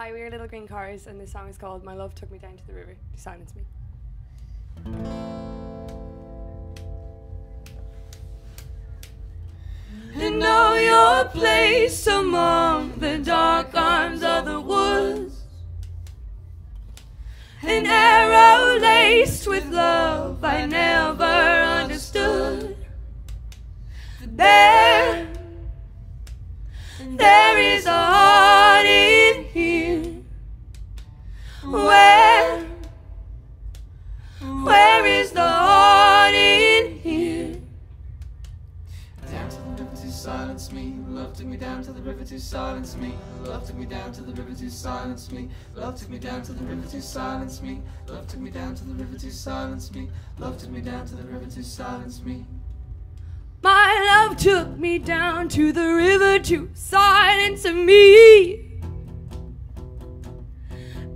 Hi, we are Little Green Cars, and this song is called My Love Took Me Down to the River to Silence Me. And know your place among the dark arms of the woods. An arrow laced with silence me. Love took me down to the river to silence me. Love took me down to the river to silence me. Love took me down to the river to silence me. Love took me down to the river to silence me. Love took me down to the river to silence me. My love took me down to the river to silence me.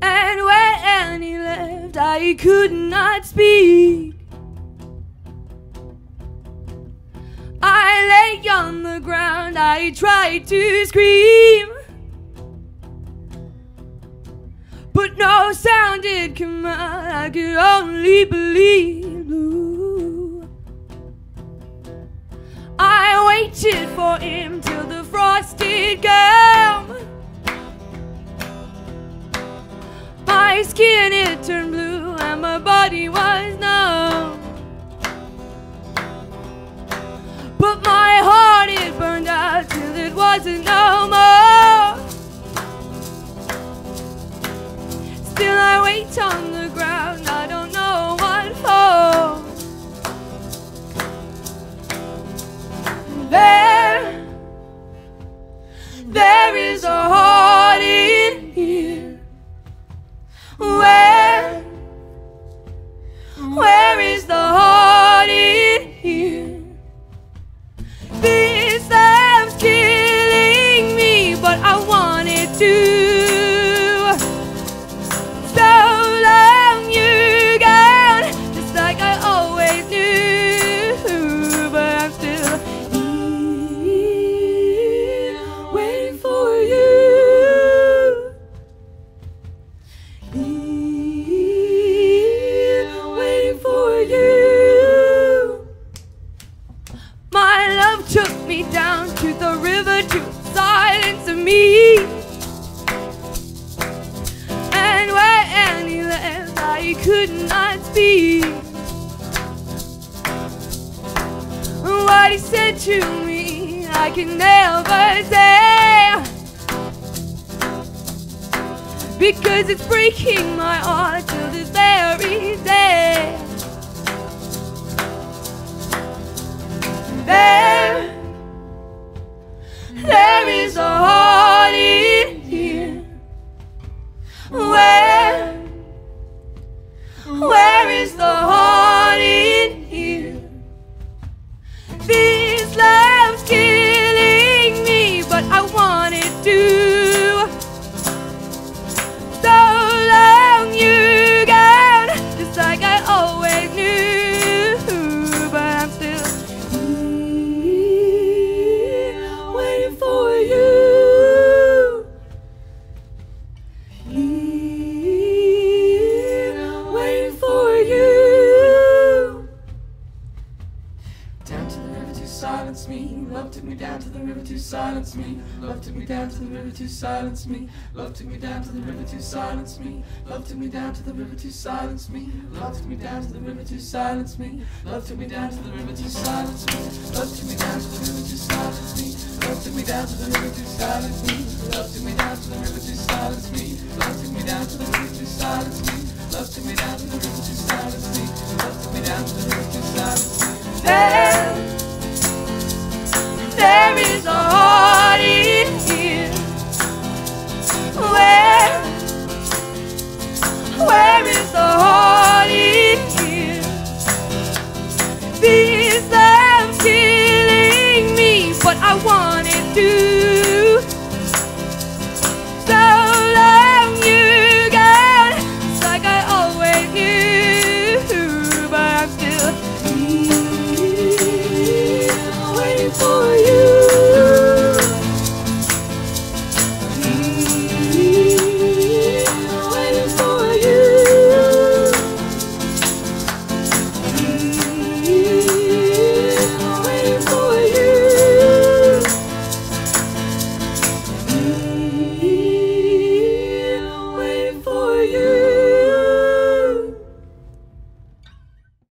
And when he left, I could not speak. I tried to scream. But no sound did come out, I could only believe. Blue. I waited for him till the frost did come. My skin it turned blue and my body was numb. To the river to silence me. And when he left, I could not speak. What he said to me, I can never say. Because it's breaking my heart till this very day. There yeah. me. Love took me down to the river to silence me. Love took me down to the river to silence me. Love took me down to the river to silence me. Love took me down to the river to silence me. Love took me down to the river to silence me. Love took me down to the river to silence me. Love took me down to the river to silence me. Love took me down to the river to silence me. Love took me down to the river to silence me. Love took me down to the river to silence me. Love took me down to the river to silence me. Love took me down to the river do.